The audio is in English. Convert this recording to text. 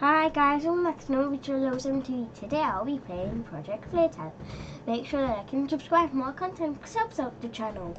Hi guys, I'm Max and I'm Level 7 Today I'll be playing Project Playtime. Make sure to like and subscribe for more content because helps the channel.